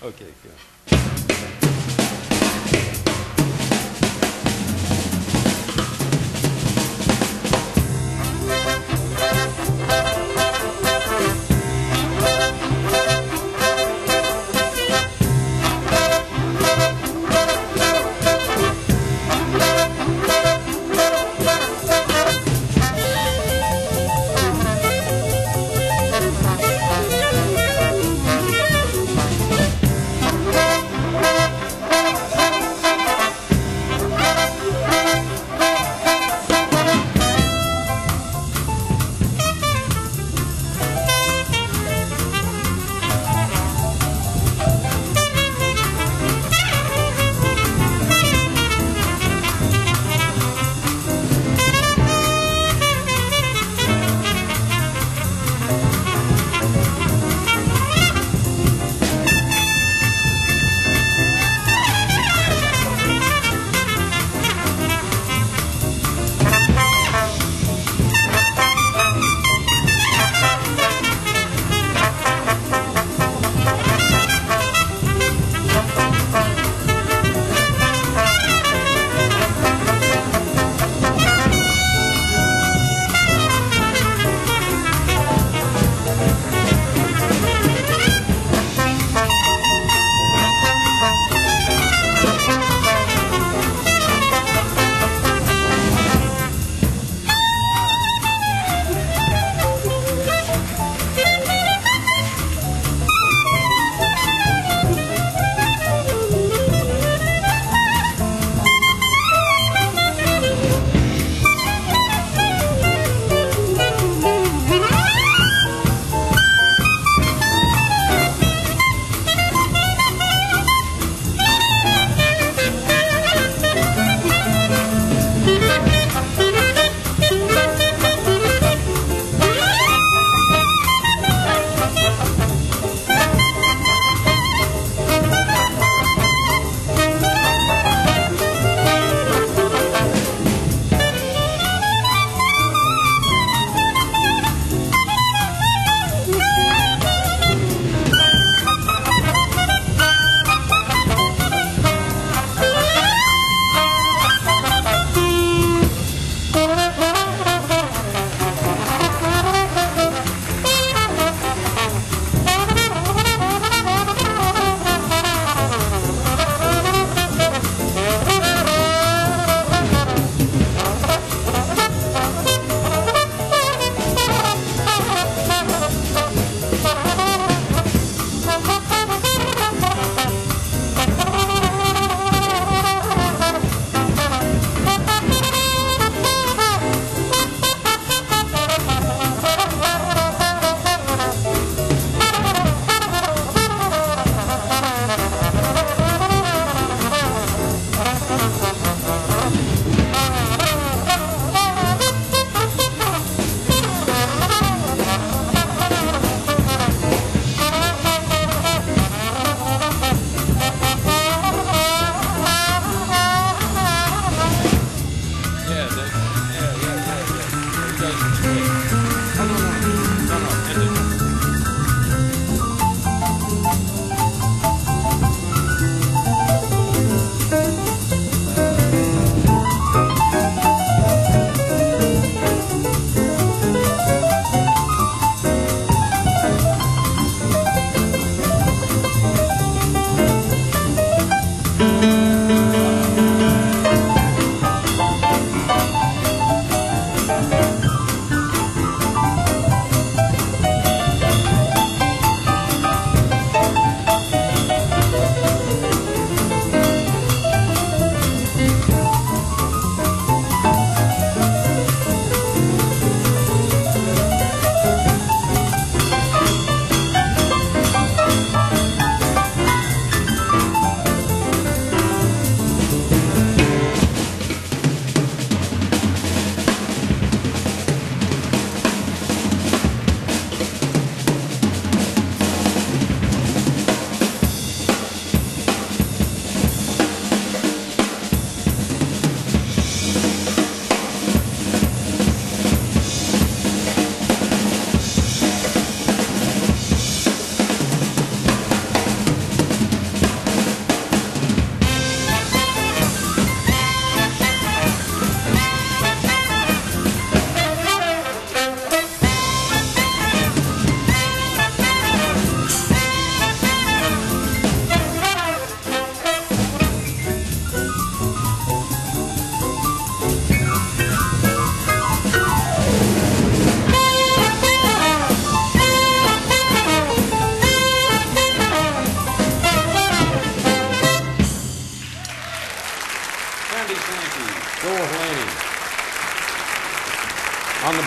Okay, good.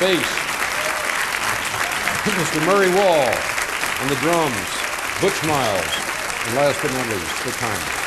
Bass, Mr. Murray Wall on the drums, Butch Miles, and last but not least, the timer.